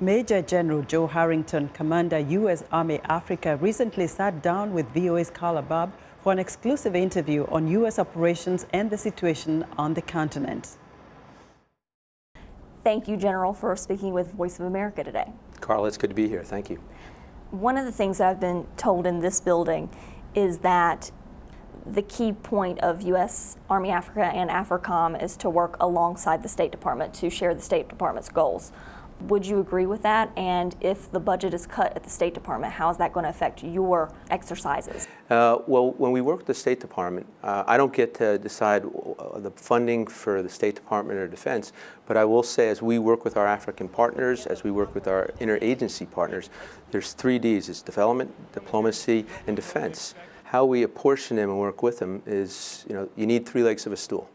Major General Joe Harrington, Commander U.S. Army Africa, recently sat down with VOA's Carla Babb for an exclusive interview on U.S. operations and the situation on the continent. Thank you, General, for speaking with Voice of America today. Carla, it's good to be here. Thank you. One of the things I've been told in this building is that the key point of U.S. Army Africa and AFRICOM is to work alongside the State Department to share the State Department's goals. Would you agree with that? And if the budget is cut at the State Department, how is that going to affect your exercises? Uh, well, when we work with the State Department, uh, I don't get to decide uh, the funding for the State Department or Defense, but I will say as we work with our African partners, as we work with our interagency partners, there's three Ds, it's development, diplomacy, and defense. How we apportion them and work with them is, you know, you need three legs of a stool.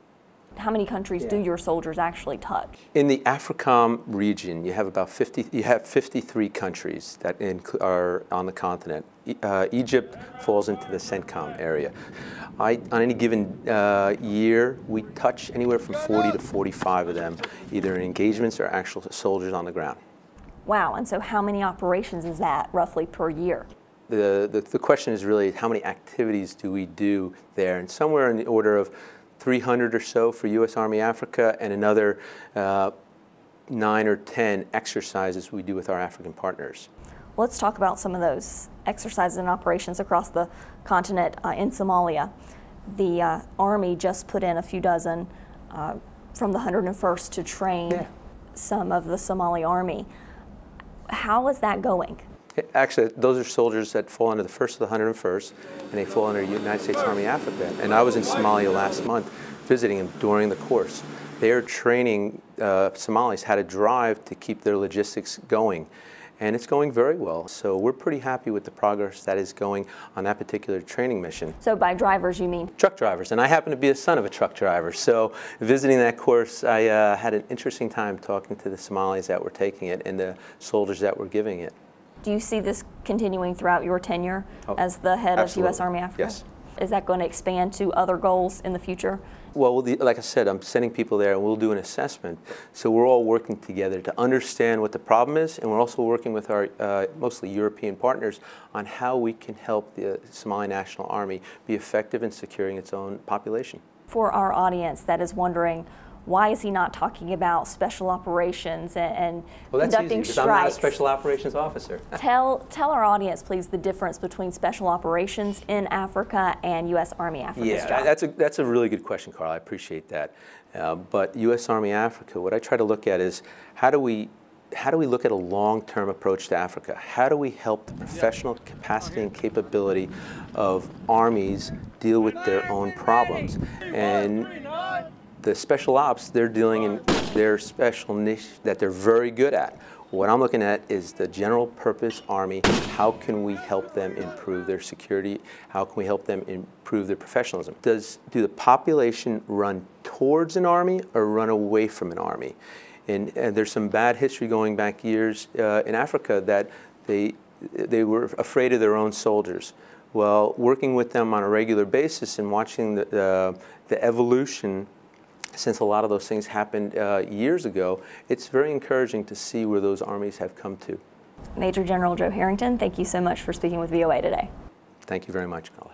How many countries yeah. do your soldiers actually touch? In the AFRICOM region, you have about 50. You have 53 countries that are on the continent. Uh, Egypt falls into the CENTCOM area. I, on any given uh, year, we touch anywhere from 40 to 45 of them, either in engagements or actual soldiers on the ground. Wow, and so how many operations is that roughly per year? The, the, the question is really how many activities do we do there? And somewhere in the order of 300 or so for U.S. Army Africa, and another uh, nine or 10 exercises we do with our African partners. Let's talk about some of those exercises and operations across the continent uh, in Somalia. The uh, Army just put in a few dozen uh, from the 101st to train yeah. some of the Somali Army. How is that going? Actually, those are soldiers that fall under the 1st of the 101st, and they fall under United States Army Africa. And I was in Somalia last month visiting them during the course. They are training uh, Somalis how to drive to keep their logistics going. And it's going very well. So we're pretty happy with the progress that is going on that particular training mission. So by drivers, you mean? Truck drivers. And I happen to be a son of a truck driver. So visiting that course, I uh, had an interesting time talking to the Somalis that were taking it and the soldiers that were giving it. Do you see this continuing throughout your tenure oh, as the head absolutely. of U.S. Army Africa? Yes. Is that going to expand to other goals in the future? Well, like I said, I'm sending people there and we'll do an assessment. So we're all working together to understand what the problem is, and we're also working with our uh, mostly European partners on how we can help the Somali National Army be effective in securing its own population. For our audience that is wondering, why is he not talking about special operations and, and well, conducting easy, strikes? I'm not a special operations officer. tell tell our audience, please, the difference between special operations in Africa and U.S. Army Africa. Yeah, job. that's a that's a really good question, Carl. I appreciate that. Uh, but U.S. Army Africa, what I try to look at is how do we how do we look at a long-term approach to Africa? How do we help the professional capacity and capability of armies deal with their own problems? And the special ops, they're dealing in their special niche that they're very good at. What I'm looking at is the general purpose Army. How can we help them improve their security? How can we help them improve their professionalism? Does do the population run towards an army or run away from an army? And, and there's some bad history going back years uh, in Africa that they they were afraid of their own soldiers. Well, working with them on a regular basis and watching the, uh, the evolution since a lot of those things happened uh, years ago, it's very encouraging to see where those armies have come to. Major General Joe Harrington, thank you so much for speaking with VOA today. Thank you very much, Carla.